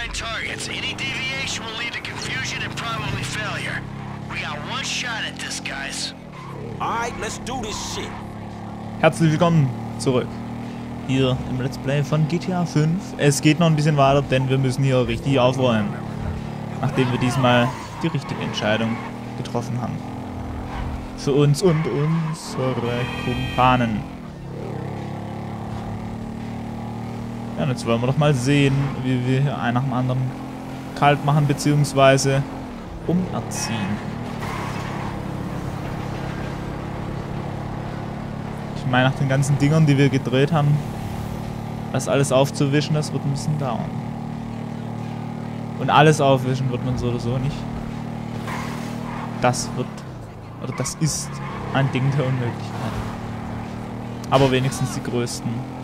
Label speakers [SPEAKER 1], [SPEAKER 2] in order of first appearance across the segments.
[SPEAKER 1] assigned targets. Any deviation will lead to confusion and probably failure. We got one shot at this, guys.
[SPEAKER 2] Alright, let's do this shit.
[SPEAKER 3] Herzlich willkommen zurück. Hier im Let's Play von GTA 5. Es geht noch ein bisschen weiter, denn wir müssen hier richtig aufräumen. Nachdem wir diesmal die richtige Entscheidung getroffen haben. Für uns und unsere Kumpanen. Ja, und jetzt wollen wir doch mal sehen, wie wir hier einen nach dem anderen kalt machen, beziehungsweise umerziehen. Ich meine, nach den ganzen Dingern, die wir gedreht haben, das alles aufzuwischen, das wird ein bisschen dauern. Und alles aufwischen wird man so oder so nicht. Das wird, oder das ist ein Ding der Unmöglichkeit. Aber wenigstens die größten,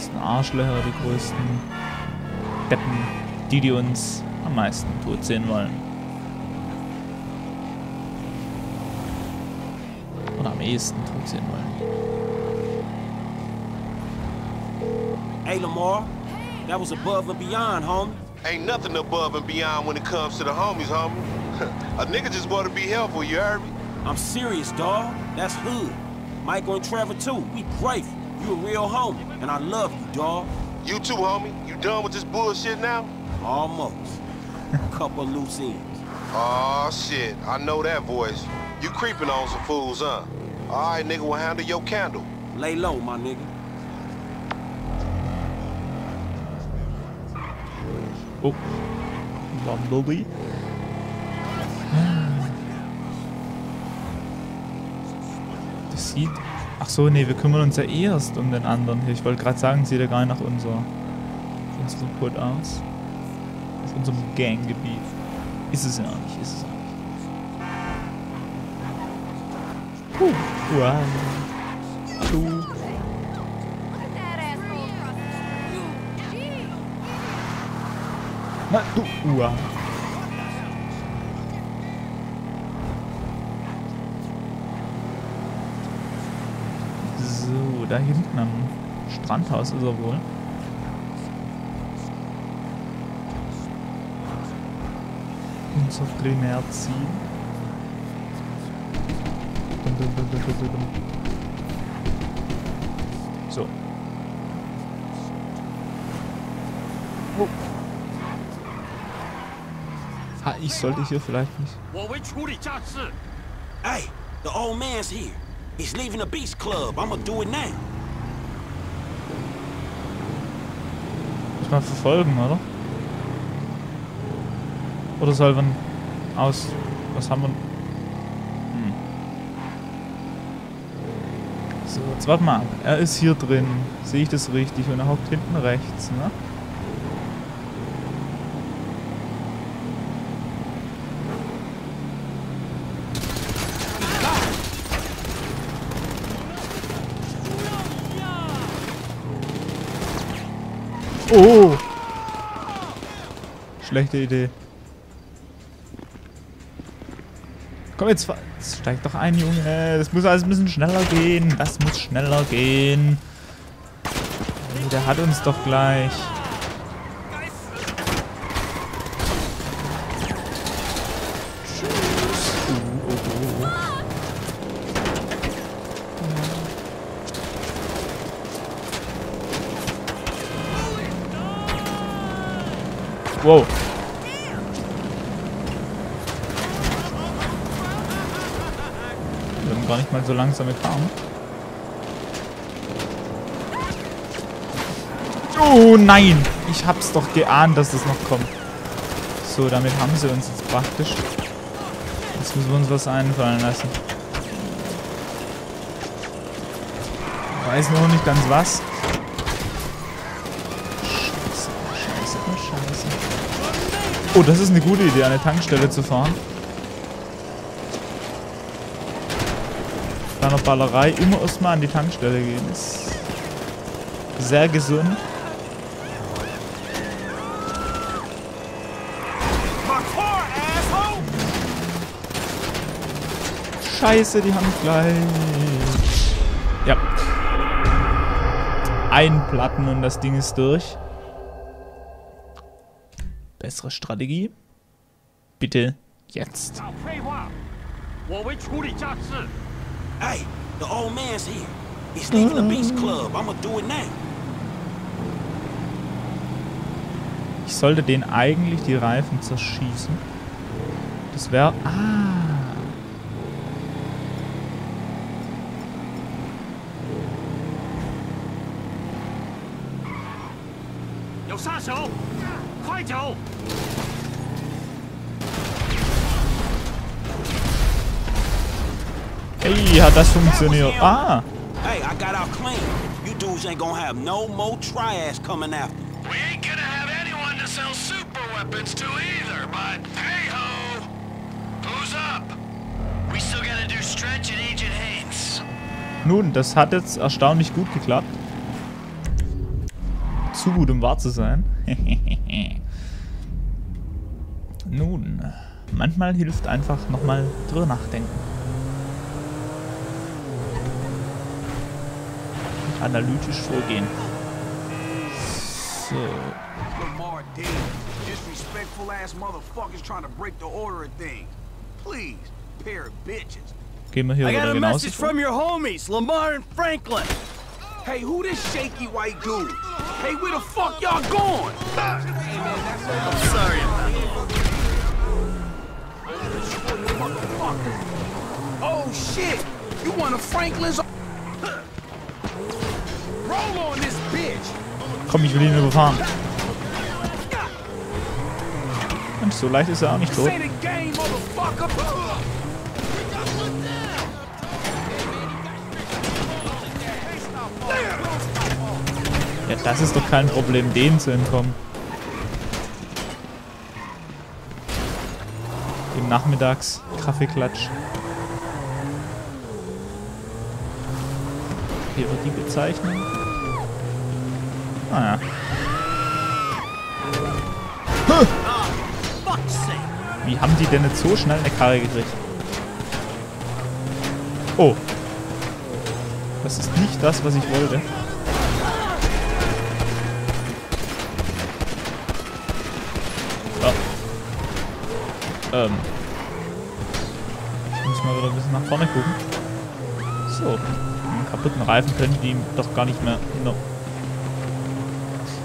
[SPEAKER 3] größten Arschlöcher, die größten Deppen, die, die uns am meisten tot sehen wollen. Oder am ehesten tot sehen wollen.
[SPEAKER 2] Hey, Lamar, that was above and beyond, homie.
[SPEAKER 4] Ain't nothing above and beyond when it comes to the homies, homie. a nigga just want to be helpful, you heard me?
[SPEAKER 2] I'm serious, dawg. That's hood. Michael and Trevor, too. We grateful. You a real homie, and I love you, dog.
[SPEAKER 4] You too, homie. You done with this bullshit now?
[SPEAKER 2] Almost. Couple loose ends.
[SPEAKER 4] Aw, shit. I know that voice. You creeping on some fools, huh? All right, nigga, we'll handle your candle.
[SPEAKER 2] Lay low, my nigga.
[SPEAKER 3] Oh. Bumblebee. Hmm. Das sieht... Ach so, nee, wir kümmern uns ja erst um den anderen hier. Ich wollte gerade sagen, sieht ja gar nicht nach unser, unserem Put aus. Auf unserem Ganggebiet. Ist es ja auch nicht, ist es auch nicht. Puh. Wow. Puh. Na, du Uhr. So, da hinten am Strandhaus ist er wohl. Unser Primärziel. So. Oh. Ha, ich sollte hier vielleicht nicht.
[SPEAKER 2] Hey, the old man's here. He's leaving the Beast Club. I'ma do it now.
[SPEAKER 3] Muss man verfolgen, oder? Oder soll man aus... Was haben wir... Hm. So, jetzt warte mal. Er ist hier drin. Sehe ich das richtig? Und er hockt hinten rechts, ne? Oh! Schlechte Idee. Komm jetzt, jetzt steig doch ein, Junge. Das muss alles ein bisschen schneller gehen. Das muss schneller gehen. Oh, Der hat uns doch gleich. Wow. Wir haben gar nicht mal so langsam gefahren. Oh nein! Ich hab's doch geahnt, dass das noch kommt. So, damit haben sie uns jetzt praktisch. Jetzt müssen wir uns was einfallen lassen. Weiß nur nicht ganz was. Oh, das ist eine gute Idee, an eine Tankstelle zu fahren. Bei einer Ballerei immer erstmal an die Tankstelle gehen. Ist sehr gesund. Scheiße, die haben gleich. Ja. Ein Platten und das Ding ist durch bessere Strategie? Bitte jetzt.
[SPEAKER 2] Hey, the old man's here. He's leaving the Beast mm. Club. I'm gonna do it now.
[SPEAKER 3] Ich sollte den eigentlich die Reifen zerschießen. Das wäre... Ah.
[SPEAKER 5] Yo, Sasha! 快走
[SPEAKER 3] ！Hey, hat das funktioniert. Ah.
[SPEAKER 2] Hey, I got out clean. You dudes ain't gonna have no more triads coming after you.
[SPEAKER 1] We ain't gonna have anyone to sell super weapons to either, but hey ho! Who's up? We still gotta do Stretch and Agent Haynes.
[SPEAKER 3] Nun, das hat jetzt erstaunlich gut geklappt. Zu gut, um wahr zu sein. Nun, manchmal hilft einfach nochmal drüber nachdenken. Und analytisch vorgehen. So.
[SPEAKER 6] Lamar dead. Disrespectful ass motherfuckers trying to break the order of things. Please, pair of bitches.
[SPEAKER 3] Gehen wir hier
[SPEAKER 7] I got
[SPEAKER 3] wieder
[SPEAKER 7] a
[SPEAKER 3] genauso
[SPEAKER 7] message
[SPEAKER 3] vor.
[SPEAKER 7] from your homies, Lamar and Franklin.
[SPEAKER 6] Hey, who this shaky white dude? Hey, where the fuck y'all going?
[SPEAKER 7] Sorry.
[SPEAKER 6] Oh shit! You one of Franklin's? Roll on this bitch!
[SPEAKER 3] Komm, ich will ihn überfahren. Und so leicht ist er auch nicht tot. Ja, das ist doch kein Problem, denen zu entkommen. Im Nachmittags Kaffeeklatsch. Hier wird die Bezeichnung. Ah ja. Huh. Wie haben die denn jetzt so schnell eine Karre gekriegt? Oh. Das ist nicht das, was ich wollte. So. Ähm. Muss mal wieder ein bisschen nach vorne gucken. So. Einen kaputten Reifen können die doch gar nicht mehr hinter.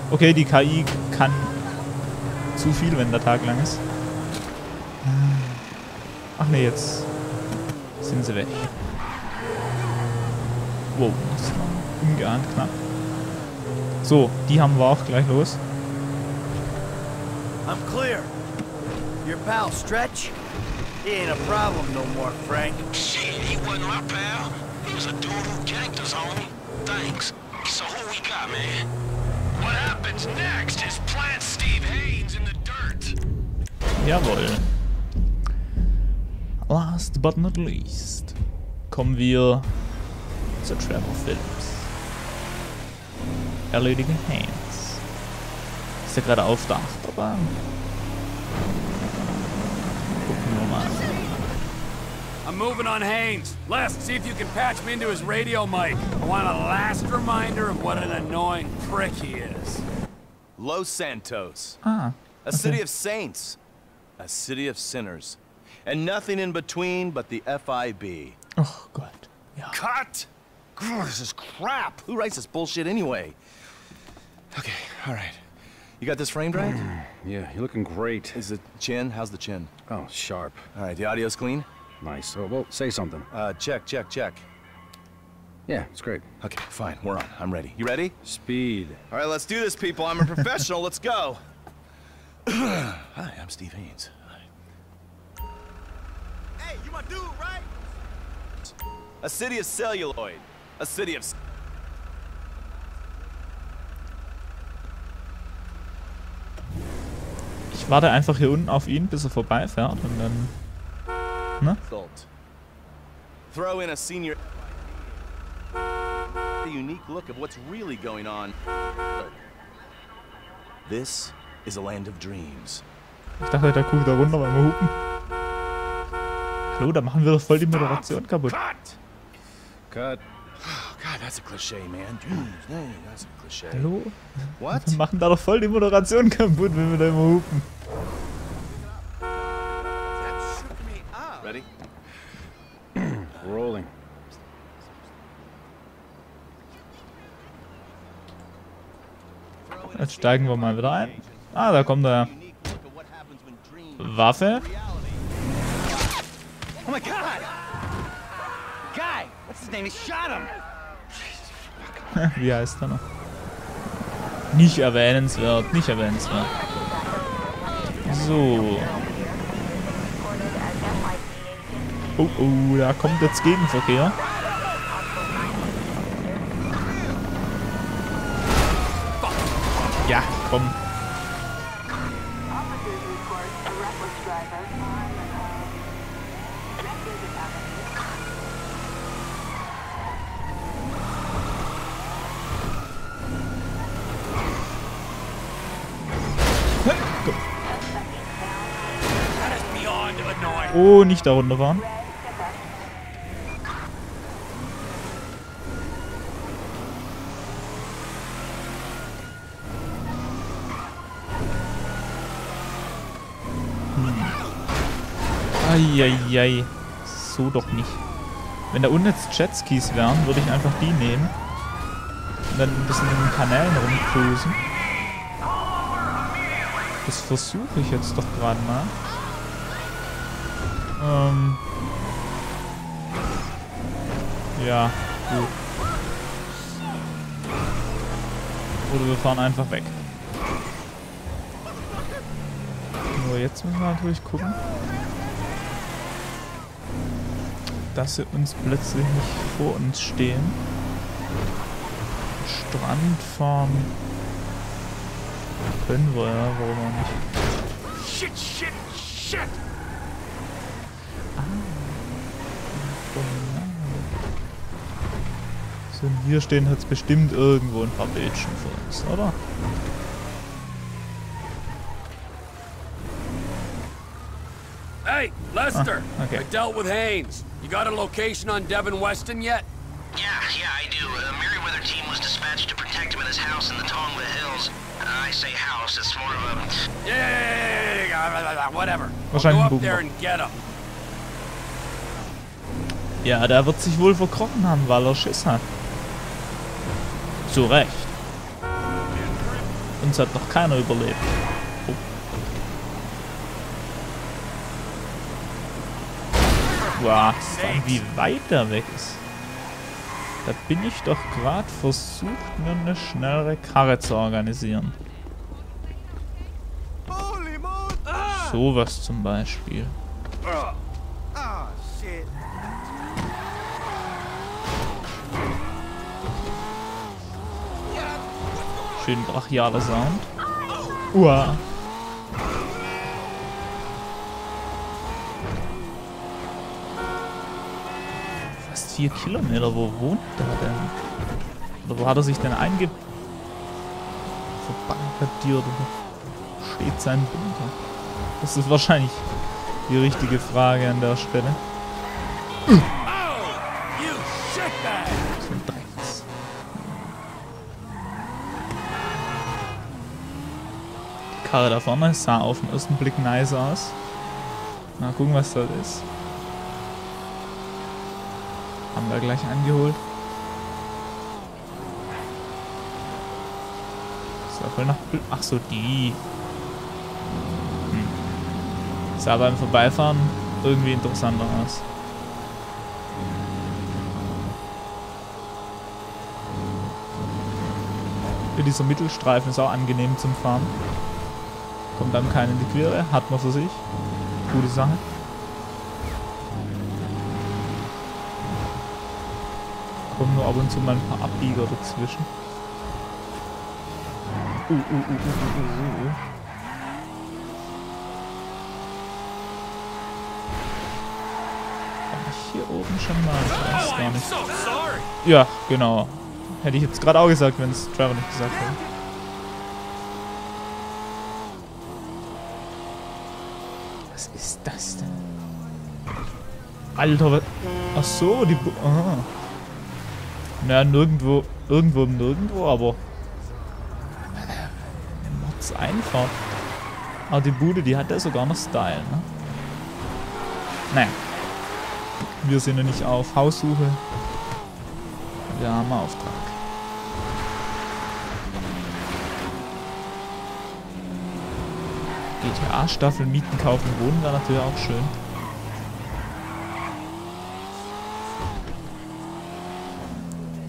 [SPEAKER 3] Okay, die KI kann zu viel, wenn der Tag lang ist. Ach ne, jetzt sind sie weg. Wow, das war ungeahnt knapp. So, die haben wir auch gleich los.
[SPEAKER 7] I'm clear. Your pal Stretch? He ain't a problem no more, Frank.
[SPEAKER 1] Shit, he wasn't my pal. He was a dude who jacked us, homie. Thanks. So who we got, man? What happens next is plant Steve Haynes in the dirt.
[SPEAKER 3] Jawohl. Last but not least kommen wir zu Trevor Phillips. Erledigen Haynes. Ist er gerade auf der Achterbahn? Gucken.
[SPEAKER 5] I'm moving on Haynes. Les, see if you can patch me into his radio mic. I want a last reminder of what an annoying prick he is.
[SPEAKER 8] Los Santos,
[SPEAKER 3] Ah,
[SPEAKER 8] a city of saints, a city of sinners, and nothing in between but the FIB.
[SPEAKER 3] oh God. Ja.
[SPEAKER 8] Cut! Grr, this is crap. Who writes this bullshit anyway? Okay, all right. You got this framed right?
[SPEAKER 9] Yeah, you're looking great.
[SPEAKER 8] Is the chin? How's the chin?
[SPEAKER 9] Oh, sharp.
[SPEAKER 8] All right, the audio's clean?
[SPEAKER 9] Nice. Oh, well, say something.
[SPEAKER 8] Uh, check, check, check.
[SPEAKER 9] Yeah, it's great.
[SPEAKER 8] Okay, fine, we're on. I'm ready. You ready?
[SPEAKER 9] Speed.
[SPEAKER 8] All right, let's do this, people. I'm a professional. let's go. Hi, I'm Steve Haynes. Hey, you my dude, right? A city of celluloid. A city of.
[SPEAKER 3] Ich warte einfach hier unten auf ihn, bis er vorbeifährt und dann. Ne?
[SPEAKER 8] Throw in a senior. The unique look of what's really going on. This is a land of dreams.
[SPEAKER 3] Ich dachte, da guckt er runter beim Hupen. Hallo, da machen wir doch voll die Moderation kaputt.
[SPEAKER 8] Cut!
[SPEAKER 9] Cut.
[SPEAKER 8] God, that's a cliche, man. Dude, hm. that's a cliche.
[SPEAKER 3] Hallo?
[SPEAKER 8] What?
[SPEAKER 3] Wir machen da doch voll die Moderation kaputt, wenn wir da immer hupen. Ready? Rolling. Jetzt steigen wir mal wieder ein. Ah, da kommt er. Waffe.
[SPEAKER 7] Oh mein Gott! Guy, what's his name? He shot him.
[SPEAKER 3] Wie heißt er noch? Nicht erwähnenswert, nicht erwähnenswert. So. Oh, oh, da kommt jetzt Gegenverkehr. Ja, komm. Oh, nicht da runterfahren. Eieiei. So doch nicht. Wenn da unten jetzt Jetskis wären, würde ich einfach die nehmen. Und dann ein bisschen in den Kanälen rumcruisen. Das versuche ich jetzt doch gerade mal. Ähm. Ja, gut. Oder wir fahren einfach weg. Nur jetzt müssen wir natürlich gucken, dass sie uns plötzlich nicht vor uns stehen. Strand fahren können wir ja, warum auch nicht.
[SPEAKER 5] Shit, shit, shit!
[SPEAKER 3] Und hier stehen jetzt bestimmt irgendwo ein paar Bildchen vor uns, oder?
[SPEAKER 5] Hey, Lester!
[SPEAKER 3] Ah, okay.
[SPEAKER 5] I dealt with Haynes. You got a location on Devin Weston yet?
[SPEAKER 1] Yeah, yeah, I do. A Merryweather team was dispatched to protect him at his house in the Tongva Hills. I say house, it's more of a...
[SPEAKER 5] Yeah, whatever.
[SPEAKER 3] Wahrscheinlich
[SPEAKER 5] go
[SPEAKER 3] ein
[SPEAKER 5] up there and get him.
[SPEAKER 3] Ja, der wird sich wohl verkrochen haben, weil er Schiss hat. Zu Recht. Uns hat noch keiner überlebt. Oh. Was? Wie weit er weg ist. Da bin ich doch gerade versucht, mir eine schnellere Karre zu organisieren. Sowas zum Beispiel.
[SPEAKER 6] Ah, shit.
[SPEAKER 3] Schön brachialer Sound. Uah. Fast vier Kilometer. Wo wohnt der denn? Oder wo hat er sich denn einge... verbarrikadiert? Oder steht sein Bunker? Das ist wahrscheinlich die richtige Frage an der Stelle. Karre da vorne sah auf den ersten Blick nice aus. Mal gucken, was das ist. Haben wir gleich angeholt. Ist wohl nach... Ach so, die. Hm. Sah beim Vorbeifahren irgendwie interessanter aus. Dieser Mittelstreifen ist auch angenehm zum Fahren. Kommt dann keiner in die Quere, hat man für sich. Gute Sache. Kommen nur ab und zu mal ein paar Abbieger dazwischen. Uh, uh, uh, uh, uh, uh, uh. Hier oben schon mal? Ich weiß
[SPEAKER 5] Oh,
[SPEAKER 3] gar nicht. Ja, genau. Hätte ich jetzt gerade auch gesagt, wenn es Trevor nicht gesagt hätte. Alter, was? Ach so, die... Bu Aha. Naja, nirgendwo... Irgendwo Nirgendwo, aber... Eine Mordseinfahrt. Aber die Bude, die hat ja sogar noch Style, ne? Naja. Wir sind ja nicht auf Haussuche. Wir haben einen Auftrag. GTA-Staffel mieten, kaufen, wohnen wäre natürlich auch schön.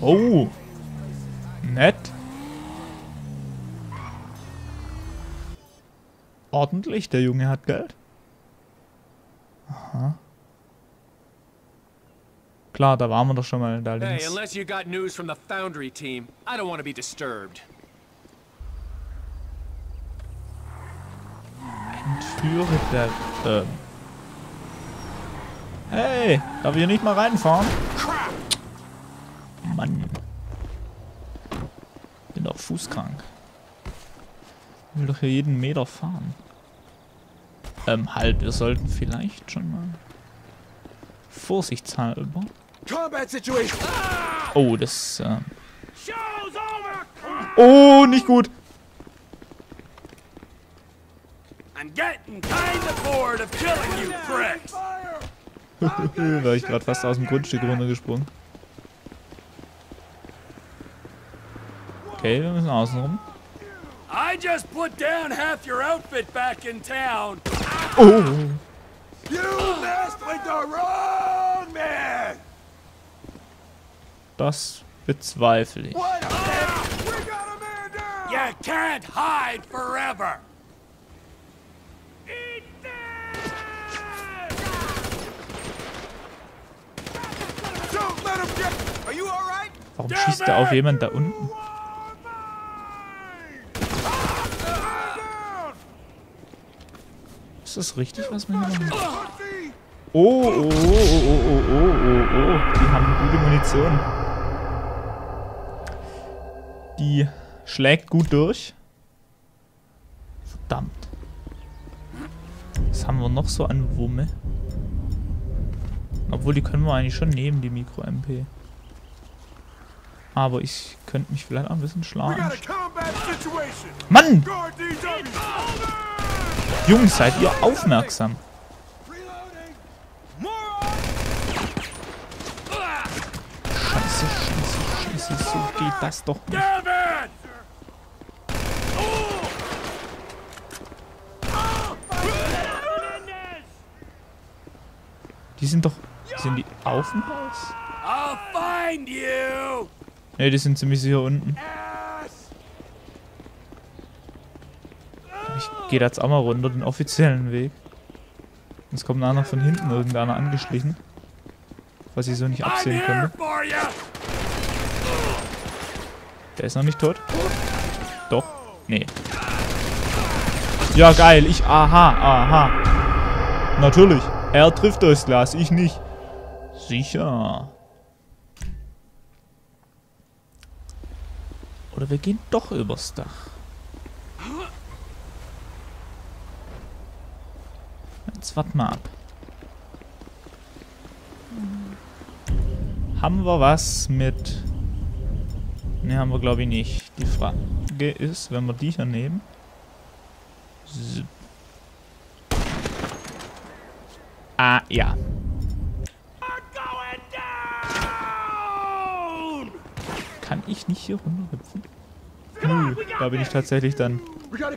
[SPEAKER 3] Oh. Nett. Ordentlich, der Junge hat Geld. Aha. Klar, da waren wir doch schon mal da
[SPEAKER 10] Hey,
[SPEAKER 3] links.
[SPEAKER 10] unless you got news from the Foundry team, I don't want to be disturbed.
[SPEAKER 3] Entführe der... Ähm. Hey, darf ich hier nicht mal reinfahren? Mann. Bin doch fußkrank. Ich will doch hier jeden Meter fahren. Ähm, halt, wir sollten vielleicht schon mal... Vorsichtshalber.
[SPEAKER 6] Situation.
[SPEAKER 3] Oh, das, ähm... Oh, nicht gut.
[SPEAKER 5] I'm getting kinda bored of killing you pricks.
[SPEAKER 3] da war ich gerade fast aus dem Grundstück runtergesprungen. Okay, wir müssen außen rum.
[SPEAKER 5] I just put down half your outfit back in town.
[SPEAKER 3] Oh!
[SPEAKER 6] You messed with the wrong man.
[SPEAKER 3] Das bezweifle ich.
[SPEAKER 6] What the heck? We got a man down.
[SPEAKER 5] You can't hide forever.
[SPEAKER 6] Don't let him get. Are you all right?
[SPEAKER 3] Warum schießt er auf jemand da unten? Ist das richtig, was wir hier macht? Oh oh, oh, oh, oh, oh, oh, oh, oh, oh. Die haben gute Munition. Die schlägt gut durch. Verdammt. Was haben wir noch so an Wumme? Obwohl, die können wir eigentlich schon nehmen, die Mikro-MP. Aber ich könnte mich vielleicht auch ein bisschen schlagen. Mann! Jungs, seid ihr aufmerksam? Scheiße, scheiße, scheiße, so geht das doch nicht. Die sind doch... Sind die auf dem Haus? Ne, die sind ziemlich sicher unten. Ich gehe da jetzt auch mal runter, den offiziellen Weg. Jetzt kommt noch von hinten irgendeiner angeschlichen. Was ich so nicht absehen konnte.
[SPEAKER 5] you.
[SPEAKER 3] Der ist noch nicht tot? Doch. Nee. Ja, geil. Ich... Aha, aha. Natürlich. Er trifft durchs Glas, ich nicht. Sicher. Oder wir gehen doch übers Dach. Jetzt warten wir ab. Haben wir was mit... Ne, haben wir glaube ich nicht. Die Frage ist, wenn wir die hier nehmen... So. Ah, ja. Kann ich nicht hier runterhüpfen? Nö, da bin ich tatsächlich dann...
[SPEAKER 6] We got a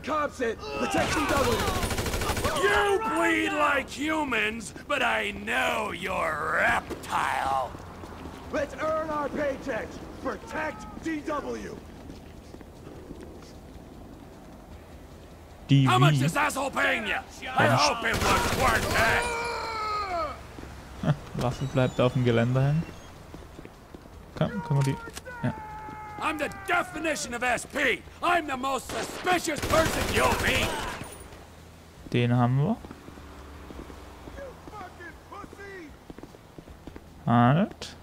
[SPEAKER 5] You bleed like humans, but I know you're reptile.
[SPEAKER 6] Let's earn our paychecks. Protect DW.
[SPEAKER 3] Die
[SPEAKER 5] How much
[SPEAKER 3] wie...
[SPEAKER 5] this asshole paying you? I hope it was worth it.
[SPEAKER 3] Waffe bleibt auf dem Geländer hängen. Komm, können wir die... Ja.
[SPEAKER 5] I'm the definition of SP. I'm the most suspicious person you'll meet.
[SPEAKER 3] Den haben wir. Halt.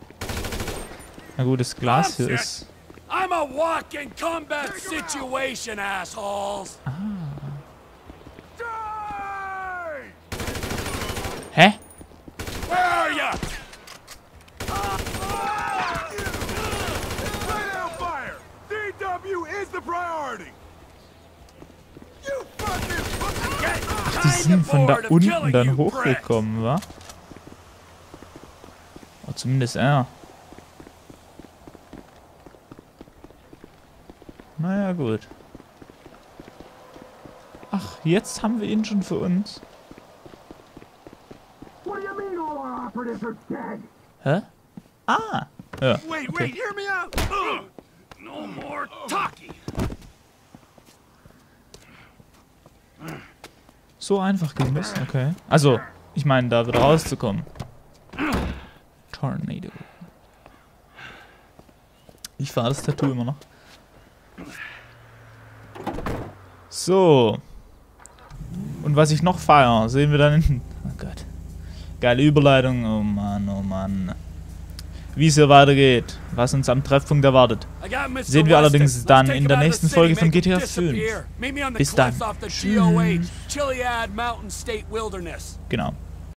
[SPEAKER 3] Na gut, das Glas hier ist...
[SPEAKER 5] I'm a walking combat situation, assholes.
[SPEAKER 3] Hä?
[SPEAKER 5] Where are you?
[SPEAKER 6] Lay down fire. DW is the priority. You fucking pussy.
[SPEAKER 3] Die sind von da unten dann hochgekommen, wa? Oh, zumindest er. Naja, gut. Ach, jetzt haben wir ihn schon für uns.
[SPEAKER 1] What do you mean all our operatives are dead?
[SPEAKER 3] Hä? Ah. Ja.
[SPEAKER 5] Wait,
[SPEAKER 3] Okay.
[SPEAKER 5] wait, hear me out! No more talking!
[SPEAKER 3] So einfach ging das? Okay. Also, ich meine, da wieder rauszukommen. Tornado. Ich fahre das Tattoo immer noch. So. Und was ich noch feiere, sehen wir dann hinten. Oh Gott. Geile Überleitung. Oh Mann, oh Mann. Wie es hier weitergeht, was uns am Treffpunkt erwartet. Sehen wir allerdings dann in der nächsten Folge von GTA 5.
[SPEAKER 5] disappear. Meet me on the
[SPEAKER 3] Bis dann. Tschüss. Genau.